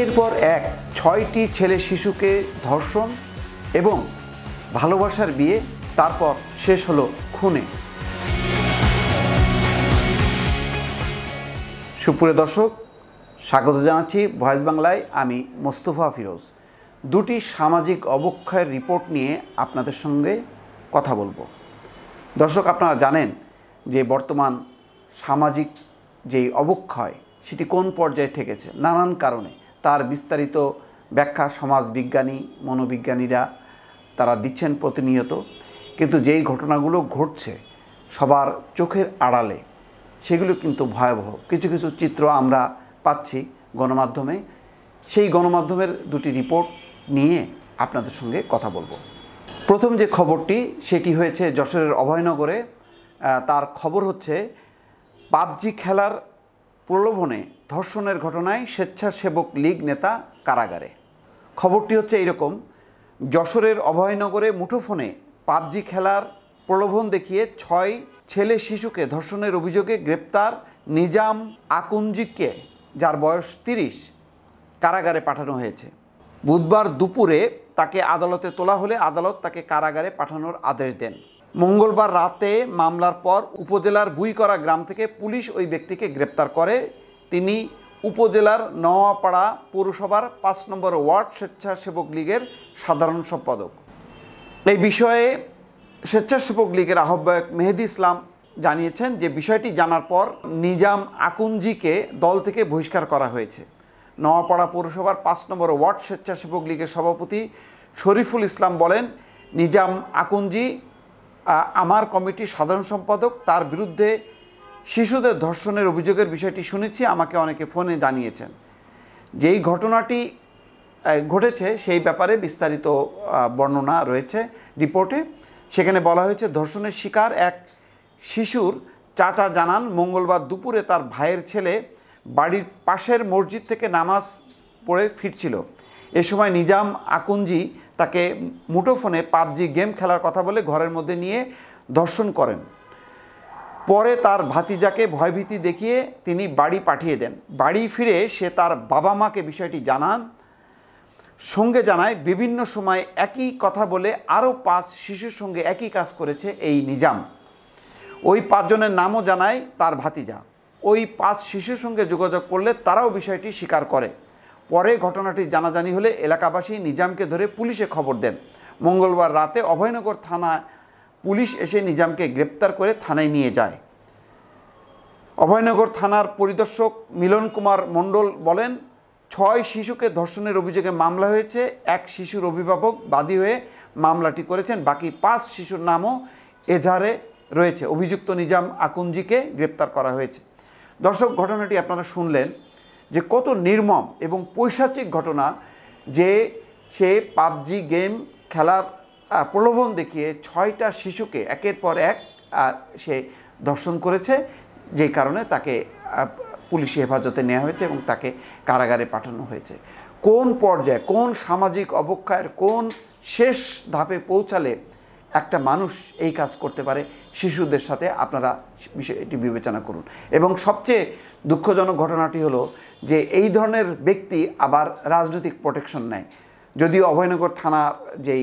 একের পর এক ছয়টি ছেলে শিশুকে ধর্ষণ এবং ভালোবাসার বিয়ে, তারপর শেষ হলো খুনে। সুপ্রিয় দর্শক, স্বাগত জানাচ্ছি ভয়েস বাংলায়। আমি মোস্তফা ফিরোজ। দুটি সামাজিক অবক্ষয়ের রিপোর্ট নিয়ে আপনাদের সঙ্গে কথা বলব। দর্শক, আপনারা জানেন যে বর্তমান সামাজিক যেই অবক্ষয়, সেটি কোন পর্যায়ে ঠেকেছে? নানান কারণে। তার বিস্তারিত ব্যাখ্যা সমাজ বিজ্ঞানী, মনোবিজ্ঞানীরা তারা দিচ্ছেন প্রতিনিয়ত। কিন্তু যেই ঘটনাগুলো ঘটছে সবার চোখের আড়ালে, সেগুলো কিন্তু ভয়াবহ। কিছু কিছু চিত্র আমরা পাচ্ছি গণমাধ্যমে। সেই গণমাধ্যমের দুটি রিপোর্ট নিয়ে আপনাদের সঙ্গে কথা বলব। প্রথম যে খবরটি, সেটি হয়েছে যশোরের অভয়নগরে। তার খবর হচ্ছে, পাবজি খেলার প্রলোভনে ধর্ষণের ঘটনায় স্বেচ্ছাসেবক লীগ নেতা কারাগারে। খবরটি হচ্ছে এইরকম, যশোরের অভয়নগরে মুঠোফোনে পাবজি খেলার প্রলোভন দেখিয়ে ছয় ছেলে শিশুকে ধর্ষণের অভিযোগে গ্রেপ্তার নিজাম আকুঞ্জিকে যার বয়স তিরিশ, কারাগারে পাঠানো হয়েছে। বুধবার দুপুরে তাকে আদালতে তোলা হলে আদালত তাকে কারাগারে পাঠানোর আদেশ দেন। মঙ্গলবার রাতে মামলার পর উপজেলার বুইকরা গ্রাম থেকে পুলিশ ওই ব্যক্তিকে গ্রেপ্তার করে। তিনি উপজেলার নওয়াপাড়া পৌরসভার পাঁচ নম্বর ওয়ার্ড স্বেচ্ছাসেবক লীগের সাধারণ সম্পাদক। এই বিষয়ে স্বেচ্ছাসেবক লীগের আহ্বায়ক মেহেদি ইসলাম জানিয়েছেন যে বিষয়টি জানার পর নিজাম আকুঞ্জিকে দল থেকে বহিষ্কার করা হয়েছে। নওয়াপাড়া পৌরসভার পাঁচ নম্বর ওয়ার্ড স্বেচ্ছাসেবক লীগের সভাপতি শরীফুল ইসলাম বলেন, নিজাম আকুঞ্জি আমার কমিটির সাধারণ সম্পাদক, তার বিরুদ্ধে শিশুদের ধর্ষণের অভিযোগের বিষয়টি শুনেছি, আমাকে অনেকে ফোনে জানিয়েছেন। যেই ঘটনাটি ঘটেছে, সেই ব্যাপারে বিস্তারিত বর্ণনা রয়েছে রিপোর্টে। সেখানে বলা হয়েছে, ধর্ষণের শিকার এক শিশুর চাচা জানান, মঙ্গলবার দুপুরে তার ভাইয়ের ছেলে বাড়ির পাশের মসজিদ থেকে নামাজ পড়ে ফিরছিল। এ সময় নিজাম আকুঞ্জি তাকে মুঠোফোনে পাবজি গেম খেলার কথা বলে ঘরের মধ্যে নিয়ে ধর্ষণ করেন। পরে তার ভাতিজাকে ভয়ভীতি দেখিয়ে তিনি বাড়ি পাঠিয়ে দেন। বাড়ি ফিরে সে তার বাবা মাকে বিষয়টি জানান। সঙ্গে জানায়, বিভিন্ন সময় একই কথা বলে আরও পাঁচ শিশুর সঙ্গে একই কাজ করেছে এই নিজাম। ওই পাঁচজনের নামও জানায় তার ভাতিজা। ওই পাঁচ শিশুর সঙ্গে যোগাযোগ করলে তারাও বিষয়টি স্বীকার করে। পরে ঘটনাটি জানাজানি হলে এলাকাবাসী নিজামকে ধরে পুলিশে খবর দেন। মঙ্গলবার রাতে অভয়নগর থানা পুলিশ এসে নিজামকে গ্রেপ্তার করে থানায় নিয়ে যায়। অভয়নগর থানার পরিদর্শক মিলন কুমার মণ্ডল বলেন, ছয় শিশুকে ধর্ষণের অভিযোগে মামলা হয়েছে, এক শিশুর অভিভাবক বাদী হয়ে মামলাটি করেছেন, বাকি পাঁচ শিশুর নামও এজাহারে রয়েছে। অভিযুক্ত নিজাম আকুঞ্জিকে গ্রেপ্তার করা হয়েছে। দর্শক, ঘটনাটি আপনারা শুনলেন। যে কত নির্মম এবং পৈশাচিক ঘটনা যে সে পাবজি গেম খেলার প্রলোভন দেখিয়ে ছয়টা শিশুকে একের পর এক সে ধর্ষণ করেছে, যেই কারণে তাকে পুলিশি হেফাজতে নেওয়া হয়েছে এবং তাকে কারাগারে পাঠানো হয়েছে। কোন পর্যায়ে, কোন সামাজিক অবক্ষয়ের কোন শেষ ধাপে পৌঁছালে একটা মানুষ এই কাজ করতে পারে, শিশুদের সাথে আপনারা বিষয়টি বিবেচনা করুন। এবং সবচেয়ে দুঃখজনক ঘটনাটি হলো যে এই ধরনের ব্যক্তি আবার রাজনৈতিক প্রোটেকশন নেয়। যদিও অভয়নগর থানা যেই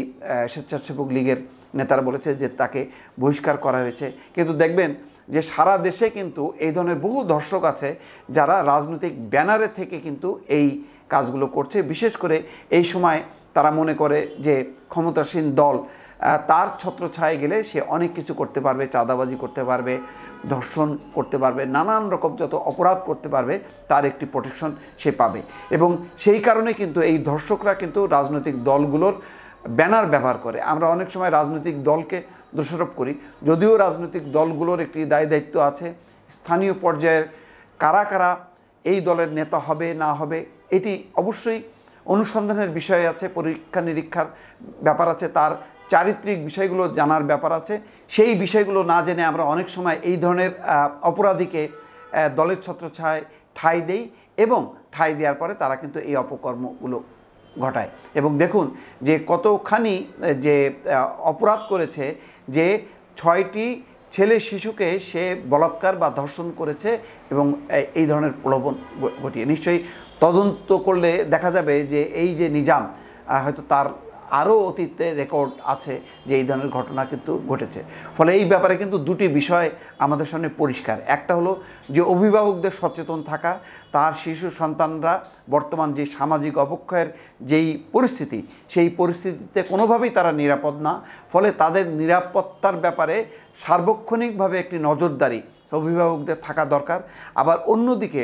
স্বেচ্ছাসেবক লীগের নেতারা বলেছে যে তাকে বহিষ্কার করা হয়েছে। কিন্তু দেখবেন যে সারা দেশে কিন্তু এই ধরনের বহু দর্শক আছে যারা রাজনৈতিক ব্যানারে থেকে কিন্তু এই কাজগুলো করছে। বিশেষ করে এই সময় তারা মনে করে যে ক্ষমতাসীন দল তার ছত্রছায়ায় গেলে সে অনেক কিছু করতে পারবে, চাঁদাবাজি করতে পারবে, ধর্ষণ করতে পারবে, নানান রকম যত অপরাধ করতে পারবে, তার একটি প্রোটেকশন সে পাবে। এবং সেই কারণে কিন্তু এই ধর্ষকরা কিন্তু রাজনৈতিক দলগুলোর ব্যানার ব্যবহার করে। আমরা অনেক সময় রাজনৈতিক দলকে দোষারোপ করি। যদিও রাজনৈতিক দলগুলোর একটি দায় দায়িত্ব আছে, স্থানীয় পর্যায়ের কারা কারা এই দলের নেতা হবে, না হবে, এটি অবশ্যই অনুসন্ধানের বিষয় আছে পরীক্ষা নিরীক্ষার ব্যাপার আছে, তার চারিত্রিক বিষয়গুলো জানার ব্যাপার আছে। সেই বিষয়গুলো না জেনে আমরা অনেক সময় এই ধরনের অপরাধীকে দলের ছত্রছায় ঠাঁই দেই এবং ঠাঁই দেওয়ার পরে তারা কিন্তু এই অপকর্মগুলো ঘটায়। এবং দেখুন যে কতখানি যে অপরাধ করেছে যে ছয়টি ছেলে শিশুকে সে বলাৎকার বা ধর্ষণ করেছে এবং এই ধরনের প্রলোভন ঘটিয়ে। নিশ্চয়ই তদন্ত করলে দেখা যাবে যে এই যে নিজাম হয়তো তার আরও অতীতে রেকর্ড আছে যে এই ধরনের ঘটনা কিন্তু ঘটেছে। ফলে এই ব্যাপারে কিন্তু দুটি বিষয় আমাদের সামনে পরিষ্কার। একটা হলো যে অভিভাবকদের সচেতন থাকা, তার শিশু সন্তানরা বর্তমান যে সামাজিক অবক্ষয়ের যেই পরিস্থিতি, সেই পরিস্থিতিতে কোনোভাবেই তারা নিরাপদ না। ফলে তাদের নিরাপত্তার ব্যাপারে সার্বক্ষণিকভাবে একটি নজরদারি অভিভাবকদের থাকা দরকার। আবার অন্যদিকে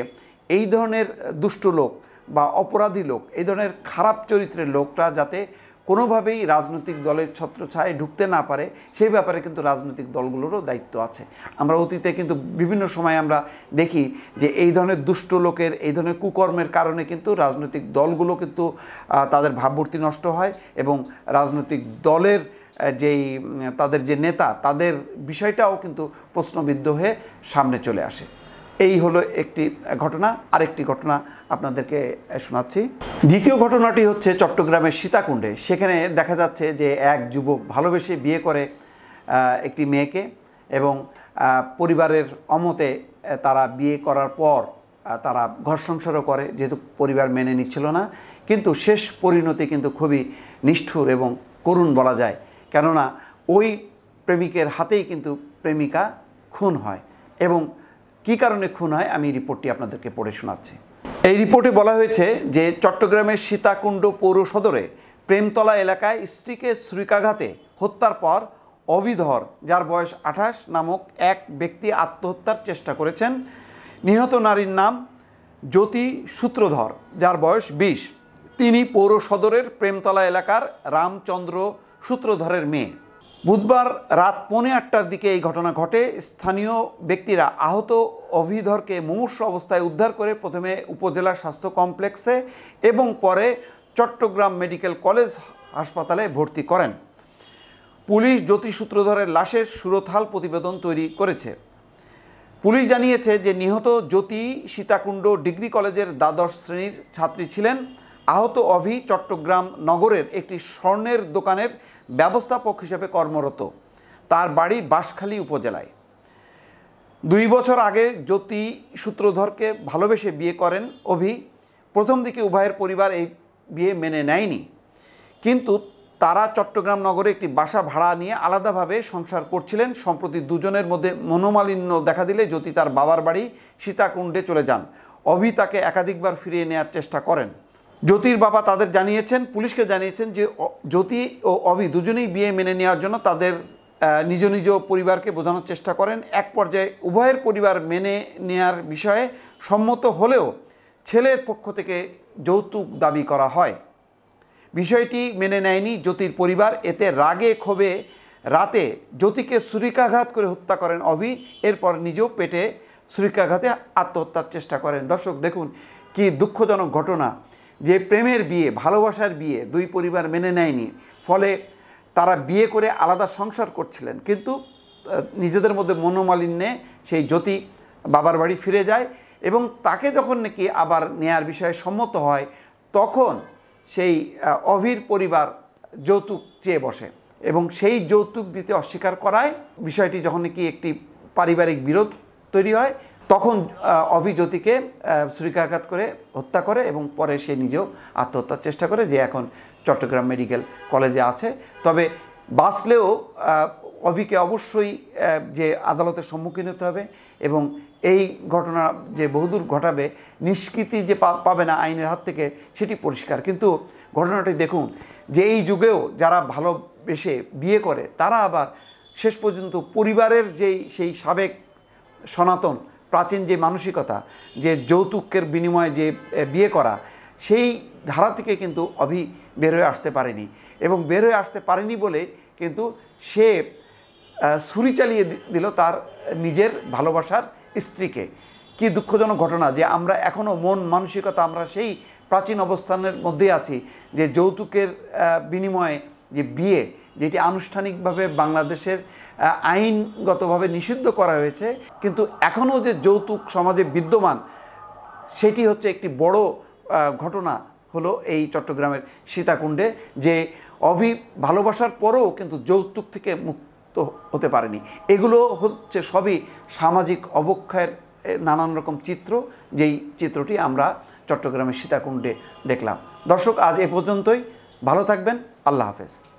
এই ধরনের দুষ্ট লোক বা অপরাধী লোক, এই ধরনের খারাপ চরিত্রের লোকরা যাতে কোনোভাবেই রাজনৈতিক দলের ছত্রছায়ায় ঢুকতে না পারে, সেই ব্যাপারে কিন্তু রাজনৈতিক দলগুলোরও দায়িত্ব আছে। আমরা অতীতে কিন্তু বিভিন্ন সময় আমরা দেখি যে এই ধরনের দুষ্ট লোকের, এই ধরনের কুকর্মের কারণে কিন্তু রাজনৈতিক দলগুলো কিন্তু তাদের ভাবমূর্তি নষ্ট হয় এবং রাজনৈতিক দলের যেই তাদের যে নেতা, তাদের বিষয়টাও কিন্তু প্রশ্নবিদ্ধ হয়ে সামনে চলে আসে। এই হলো একটি ঘটনা, আরেকটি ঘটনা আপনাদেরকে শোনাচ্ছি। দ্বিতীয় ঘটনাটি হচ্ছে চট্টগ্রামের সীতাকুণ্ডে। সেখানে দেখা যাচ্ছে যে এক যুবক ভালোবেসে বিয়ে করে একটি মেয়েকে এবং পরিবারের অমতে তারা বিয়ে করার পর তারা ঘর সংসারও করে, যেহেতু পরিবার মেনে নিচ্ছিল না। কিন্তু শেষ পরিণতি কিন্তু খুবই নিষ্ঠুর এবং করুণ বলা যায়। কেননা, ওই প্রেমিকের হাতেই কিন্তু প্রেমিকা খুন হয় এবং কী কারণে খুন হয় আমি রিপোর্টটি আপনাদেরকে পড়ে শোনাচ্ছি। এই রিপোর্টে বলা হয়েছে যে চট্টগ্রামের সীতাকুণ্ড পৌর সদরে প্রেমতলা এলাকায় স্ত্রীকে ছুরিকাঘাতে হত্যার পর অভিধর যার বয়স আঠাশ, নামক এক ব্যক্তি আত্মহত্যার চেষ্টা করেছেন। নিহত নারীর নাম জ্যোতি সূত্রধর, যার বয়স বিশ। তিনি পৌর সদরের প্রেমতলা এলাকার রামচন্দ্র সূত্রধরের মেয়ে। বুধবার রাত পৌনে আটটার দিকে এই ঘটনা ঘটে। স্থানীয় ব্যক্তিরা আহত অভিধরকে মুমূর্ষ অবস্থায় উদ্ধার করে প্রথমে উপজেলা স্বাস্থ্য কমপ্লেক্সে এবং পরে চট্টগ্রাম মেডিকেল কলেজ হাসপাতালে ভর্তি করেন। পুলিশ জ্যোতি সূত্রধরের লাশের সুরথাল প্রতিবেদন তৈরি করেছে। পুলিশ জানিয়েছে যে নিহত জ্যোতি সীতাকুণ্ড ডিগ্রি কলেজের দ্বাদশ শ্রেণির ছাত্রী ছিলেন। আহত অভি চট্টগ্রাম নগরের একটি স্বর্ণের দোকানের ব্যবস্থাপক হিসেবে কর্মরত। তার বাড়ি বাঁশখালী উপজেলায়। দুই বছর আগে জ্যোতি সূত্রধরকে ভালোবেসে বিয়ে করেন অভি। প্রথম দিকে উভয়ের পরিবার এই বিয়ে মেনে নেয়নি। কিন্তু তারা চট্টগ্রাম নগরে একটি বাসা ভাড়া নিয়ে আলাদাভাবে সংসার করছিলেন। সম্প্রতি দুজনের মধ্যে মনোমালিন্য দেখা দিলে জ্যোতি তার বাবার বাড়ি সীতাকুণ্ডে চলে যান। অভি তাকে একাধিকবার ফিরিয়ে নেওয়ার চেষ্টা করেন। জ্যোতির বাবা তাদের জানিয়েছেন, পুলিশকে জানিয়েছেন যে জ্যোতি ও অভি দুজনেই বিয়ে মেনে নেওয়ার জন্য তাদের নিজ নিজ পরিবারকে বোঝানোর চেষ্টা করেন। এক পর্যায়ে উভয়ের পরিবার মেনে নেয়ার বিষয়ে সম্মত হলেও ছেলের পক্ষ থেকে যৌতুক দাবি করা হয়। বিষয়টি মেনে নেয়নি জ্যোতির পরিবার। এতে রাগে ক্ষোভে রাতে জ্যোতিকে ছুরিকাঘাত করে হত্যা করেন অভি। এরপর নিজেও পেটে ছুরিকাঘাতে আত্মহত্যার চেষ্টা করেন। দর্শক, দেখুন কি দুঃখজনক ঘটনা। যে প্রেমের বিয়ে, ভালোবাসার বিয়ে দুই পরিবার মেনে নেয়নি, ফলে তারা বিয়ে করে আলাদা সংসার করছিলেন। কিন্তু নিজেদের মধ্যে মনোমালিন্যে সেই জ্যোতি বাবার বাড়ি ফিরে যায় এবং তাকে যখন নাকি আবার নেয়ার বিষয়ে সম্মত হয়, তখন সেই অভির পরিবার যৌতুক চেয়ে বসে এবং সেই যৌতুক দিতে অস্বীকার করায় বিষয়টি যখন নাকি একটি পারিবারিক বিরোধ তৈরি হয় তখন আহ, অভি জ্যোতিকে আহ, ছুরিকাঘাত করে হত্যা করে এবং পরে সে নিজেও আত্মহত্যার চেষ্টা করে যে এখন চট্টগ্রাম মেডিকেল কলেজে আছে। তবে বাঁচলেও অভিকে অবশ্যই যে আদালতের সম্মুখীন হতে হবে এবং এই ঘটনা যে বহুদূর ঘটাবে নিষ্কৃতি যে পাবে না আইনের হাত থেকে সেটি পরিষ্কার। কিন্তু ঘটনাটি দেখুন যে এই যুগেও যারা ভালোবেসে বিয়ে করে তারা আবার শেষ পর্যন্ত পরিবারের যেই সেই সাবেক সনাতন প্রাচীন যে মানসিকতা, যে যৌতুকের বিনিময়ে যে বিয়ে করা, সেই ধারা থেকে কিন্তু অভি বের হয়ে আসতে পারেনি। এবং বের হয়ে আসতে পারেনি বলে কিন্তু সে ছুরি চালিয়ে দিল তার নিজের ভালোবাসার স্ত্রীকে। কি দুঃখজনক ঘটনা যে আমরা এখনও মন মানসিকতা আমরা সেই প্রাচীন অবস্থানের মধ্যে আছি যে যৌতুকের বিনিময়ে যে বিয়ে, যেটি আনুষ্ঠানিকভাবে বাংলাদেশের আইনগতভাবে নিষিদ্ধ করা হয়েছে, কিন্তু এখনও যে যৌতুক সমাজে বিদ্যমান, সেটি হচ্ছে একটি বড় ঘটনা হলো এই চট্টগ্রামের সীতাকুণ্ডে, যে অভি ভালোবাসার পরেও কিন্তু যৌতুক থেকে মুক্ত হতে পারেনি। এগুলো হচ্ছে সবই সামাজিক অবক্ষয়ের নানান রকম চিত্র, যেই চিত্রটি আমরা চট্টগ্রামের সীতাকুণ্ডে দেখলাম। দর্শক, আজ এ পর্যন্তই। ভালো থাকবেন। আল্লাহ হাফেজ